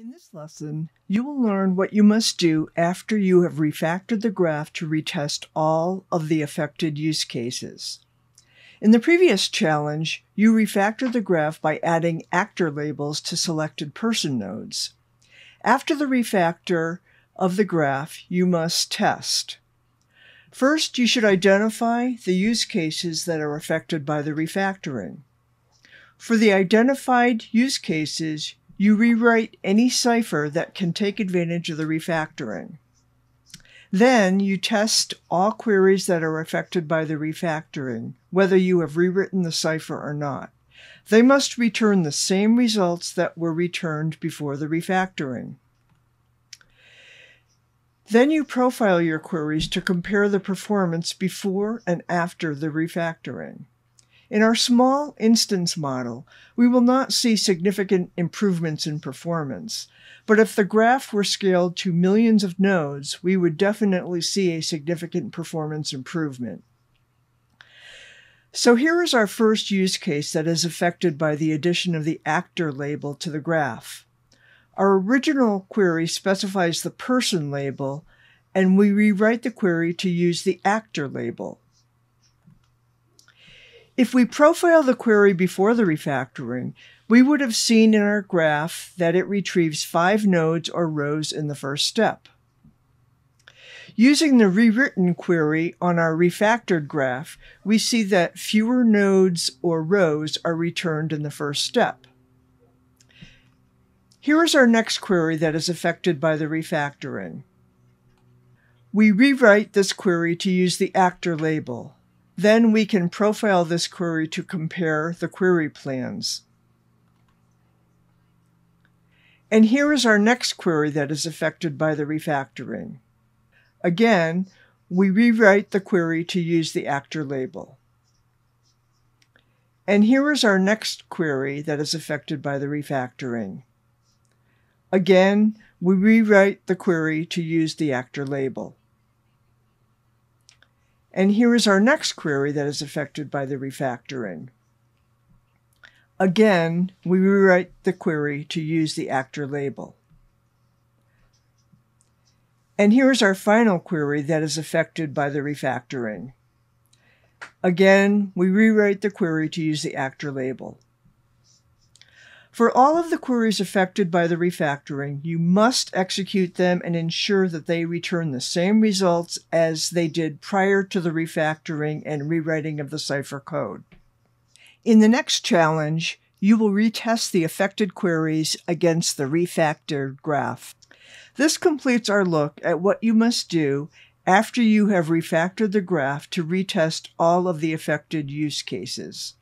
In this lesson, you will learn what you must do after you have refactored the graph to retest all of the affected use cases. In the previous challenge, you refactored the graph by adding actor labels to selected person nodes. After the refactor of the graph, you must test. First, you should identify the use cases that are affected by the refactoring. For the identified use cases, you rewrite any Cypher that can take advantage of the refactoring. Then you test all queries that are affected by the refactoring, whether you have rewritten the Cypher or not. They must return the same results that were returned before the refactoring. Then you profile your queries to compare the performance before and after the refactoring. In our small instance model, we will not see significant improvements in performance, but if the graph were scaled to millions of nodes, we would definitely see a significant performance improvement. So here is our first use case that is affected by the addition of the actor label to the graph. Our original query specifies the person label, and we rewrite the query to use the actor label. If we profile the query before the refactoring, we would have seen in our graph that it retrieves five nodes or rows in the first step. Using the rewritten query on our refactored graph, we see that fewer nodes or rows are returned in the first step. Here is our next query that is affected by the refactoring. We rewrite this query to use the actor label. Then we can profile this query to compare the query plans. And here is our next query that is affected by the refactoring. Again, we rewrite the query to use the actor label. And here is our next query that is affected by the refactoring. Again, we rewrite the query to use the actor label. And here is our next query that is affected by the refactoring. Again, we rewrite the query to use the actor label. And here is our final query that is affected by the refactoring. Again, we rewrite the query to use the actor label. For all of the queries affected by the refactoring, you must execute them and ensure that they return the same results as they did prior to the refactoring and rewriting of the Cypher code. In the next challenge, you will retest the affected queries against the refactored graph. This completes our look at what you must do after you have refactored the graph to retest all of the affected use cases.